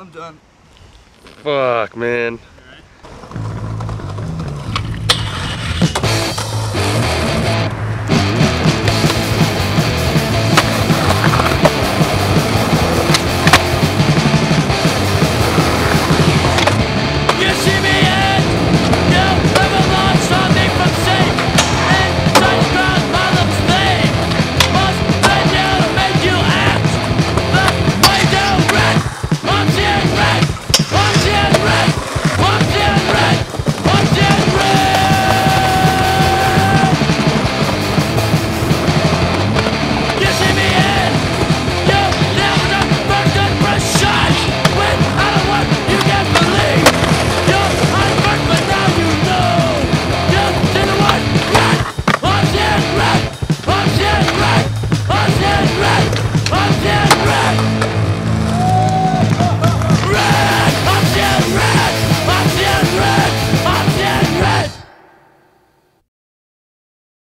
I'm done. Fuck, man.